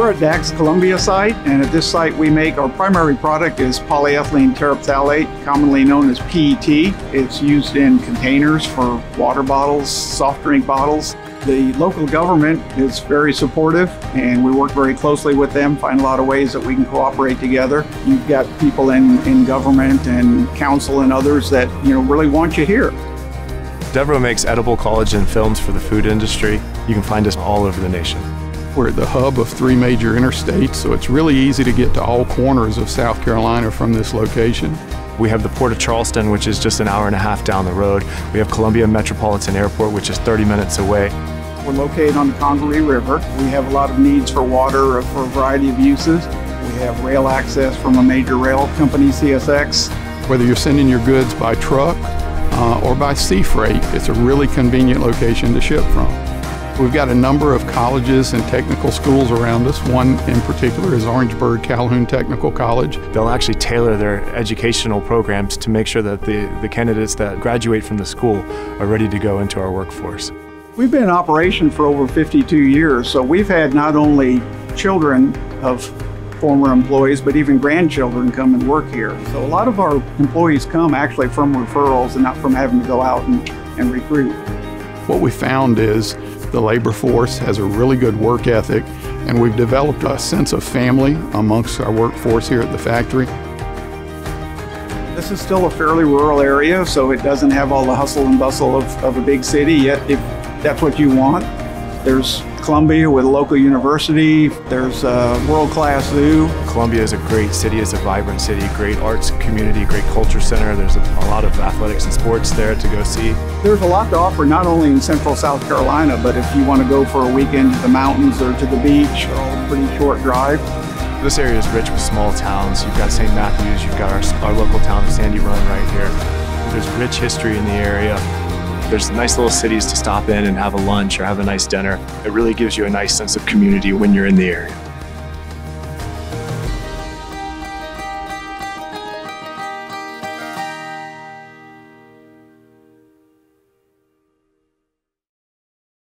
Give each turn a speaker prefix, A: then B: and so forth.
A: We're at DAK's Columbia site, and at this site we make our primary product is polyethylene terephthalate, commonly known as PET. It's used in containers for water bottles, soft drink bottles. The local government is very supportive, and we work very closely with them, find a lot of ways that we can cooperate together. You've got people in, in government and council and others that you know really want you here.
B: Devro makes edible collagen films for the food industry. You can find us all over the nation.
C: We're at the hub of three major interstates, so it's really easy to get to all corners of South Carolina from this location.
B: We have the Port of Charleston, which is just an hour and a half down the road. We have Columbia Metropolitan Airport, which is 30 minutes away.
A: We're located on the Congaree River. We have a lot of needs for water for a variety of uses. We have rail access from a major rail company, CSX.
C: Whether you're sending your goods by truck uh, or by sea freight, it's a really convenient location to ship from. We've got a number of colleges and technical schools around us. One in particular is Orangeburg Calhoun Technical College.
B: They'll actually tailor their educational programs to make sure that the, the candidates that graduate from the school are ready to go into our workforce.
A: We've been in operation for over 52 years, so we've had not only children of former employees, but even grandchildren come and work here. So a lot of our employees come actually from referrals and not from having to go out and, and recruit.
C: What we found is the labor force has a really good work ethic, and we've developed a sense of family amongst our workforce here at the factory.
A: This is still a fairly rural area, so it doesn't have all the hustle and bustle of, of a big city, yet if that's what you want, there's Columbia with a local university. There's a world-class zoo.
B: Columbia is a great city, it's a vibrant city, great arts community, great culture center. There's a, a, lot of athletics and sports there to go see.
A: There's a lot to offer not only in central South Carolina, but if you want to go for a weekend to the mountains or to the beach, a pretty short drive.
B: This area is rich with small towns. You've got St. Matthews, you've got our, our local town of Sandy Run right here. There's rich history in the area. There's nice little cities to stop in and have a lunch or have a nice dinner. It really gives you a nice sense of community when you're in the area.